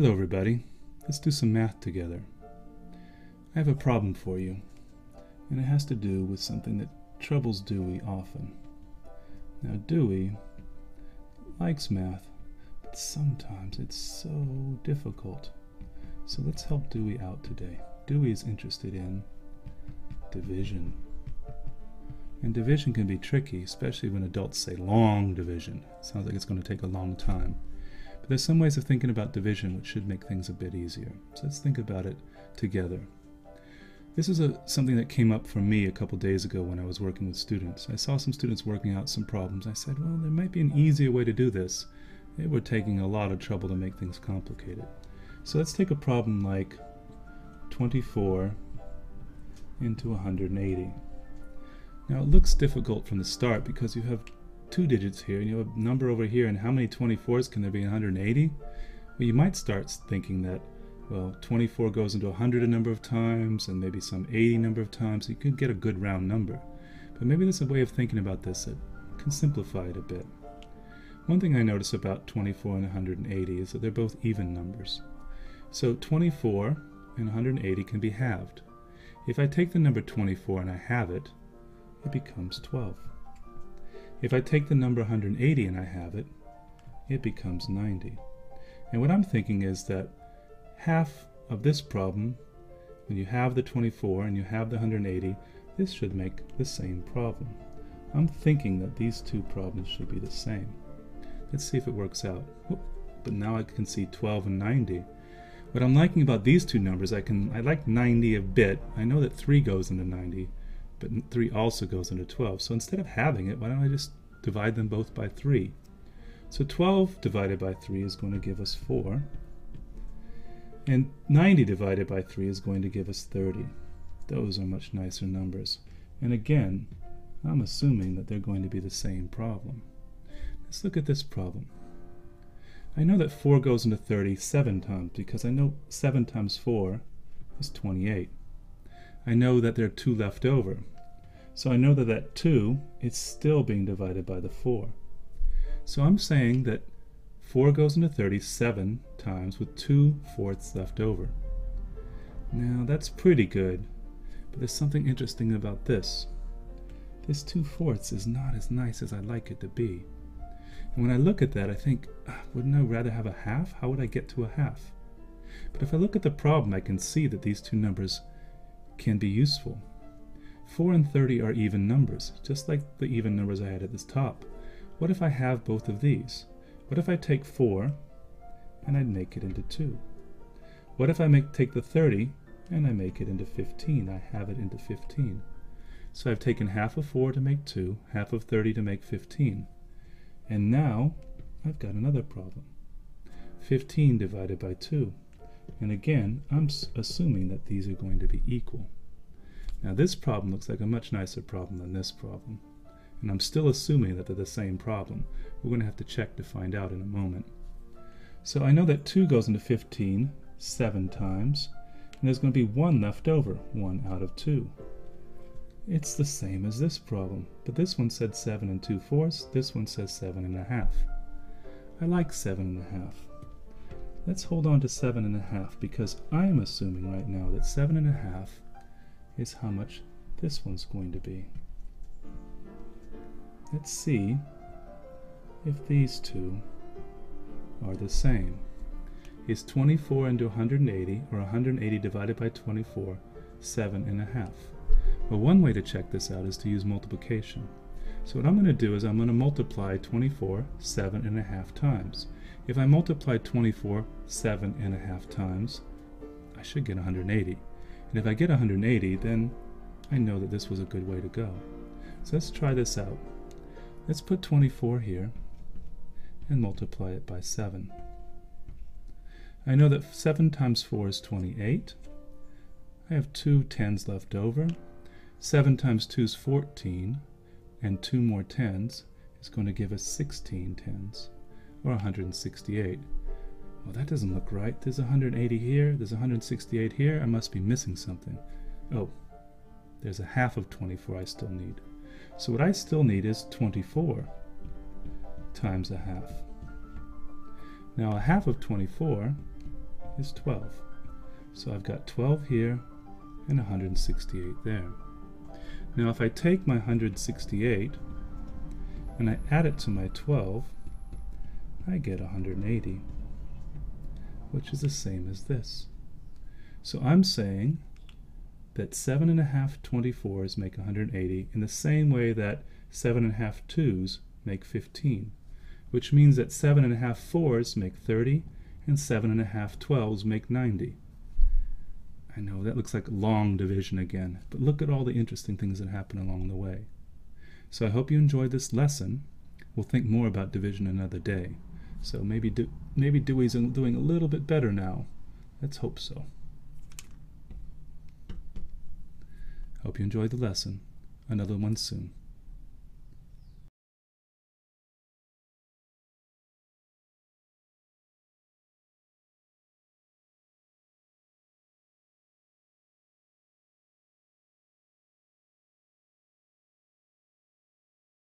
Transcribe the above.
Hello, everybody. Let's do some math together. I have a problem for you, and it has to do with something that troubles Dewey often. Now, Dewey likes math, but sometimes it's so difficult. So let's help Dewey out today. Dewey is interested in division. And division can be tricky, especially when adults say long division. sounds like it's going to take a long time. There's some ways of thinking about division which should make things a bit easier. So let's think about it together. This is a, something that came up for me a couple days ago when I was working with students. I saw some students working out some problems. I said, well, there might be an easier way to do this. They were taking a lot of trouble to make things complicated. So let's take a problem like 24 into 180. Now it looks difficult from the start because you have two digits here and you have a number over here and how many 24s can there be in 180? Well you might start thinking that well 24 goes into 100 a number of times and maybe some 80 number of times you could get a good round number. But maybe there's a way of thinking about this that can simplify it a bit. One thing I notice about 24 and 180 is that they're both even numbers. So 24 and 180 can be halved. If I take the number 24 and I halve it, it becomes 12. If I take the number 180 and I halve it, it becomes 90. And what I'm thinking is that half of this problem, when you have the 24 and you have the 180, this should make the same problem. I'm thinking that these two problems should be the same. Let's see if it works out. But now I can see 12 and 90. What I'm liking about these two numbers, I can I like 90 a bit. I know that 3 goes into 90, but 3 also goes into 12. So instead of halving it, why don't I just divide them both by 3? So 12 divided by 3 is going to give us 4. And 90 divided by 3 is going to give us 30. Those are much nicer numbers. And again, I'm assuming that they're going to be the same problem. Let's look at this problem. I know that 4 goes into 30 seven times because I know 7 times 4 is 28. I know that there are 2 left over. So I know that that 2 is still being divided by the 4. So I'm saying that 4 goes into 37 times with 2 fourths left over. Now that's pretty good, but there's something interesting about this. This 2 fourths is not as nice as I'd like it to be. And when I look at that, I think, ah, wouldn't I rather have a half? How would I get to a half? But if I look at the problem, I can see that these two numbers can be useful. 4 and 30 are even numbers, just like the even numbers I had at the top. What if I halve both of these? What if I take 4 and I make it into 2? What if I make take the 30 and I make it into 15? I halve it into 15. So I've taken half of 4 to make 2, half of 30 to make 15. And now I've got another problem. 15 divided by 2. And again, I'm assuming that these are going to be equal. Now this problem looks like a much nicer problem than this problem. And I'm still assuming that they're the same problem. We're going to have to check to find out in a moment. So I know that 2 goes into 15 7 times, and there's going to be 1 left over, 1 out of 2. It's the same as this problem, but this one said 7 and 2 fourths, this one says 7 and a half. I like 7 and a half. Let's hold on to 7 and a half because I'm assuming right now that 7 and a half is how much this one's going to be. Let's see if these two are the same. Is 24 into 180, or 180 divided by 24, 7 and a half? Well, one way to check this out is to use multiplication. So what I'm going to do is I'm going to multiply 24 7 and a half times. If I multiply 24 7 and a half times, I should get 180. And if I get 180, then I know that this was a good way to go. So let's try this out. Let's put 24 here and multiply it by 7. I know that 7 times 4 is 28. I have two tens left over. 7 times 2 is 14, and 2 more tens is going to give us 16 tens, or 168. Well, that doesn't look right. There's 180 here, there's 168 here. I must be missing something. Oh, there's a half of 24 I still need. So what I still need is 24 times a half. Now a half of 24 is 12. So I've got 12 here and 168 there. Now if I take my 168 and I add it to my 12, I get 180, which is the same as this. So I'm saying that 7 and a half 24s make 180 in the same way that 7 and a half 2s make 15, which means that 7 and a half 4s make 30 and 7 and a half 12s make 90. I know that looks like long division again, but look at all the interesting things that happen along the way. So I hope you enjoyed this lesson. We'll think more about division another day. So maybe, maybe Dewey's doing a little bit better now. Let's hope so. Hope you enjoyed the lesson. Another one soon.